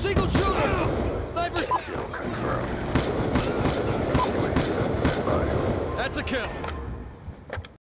Single shooter! Sniper! Kill confirmed. That's a kill.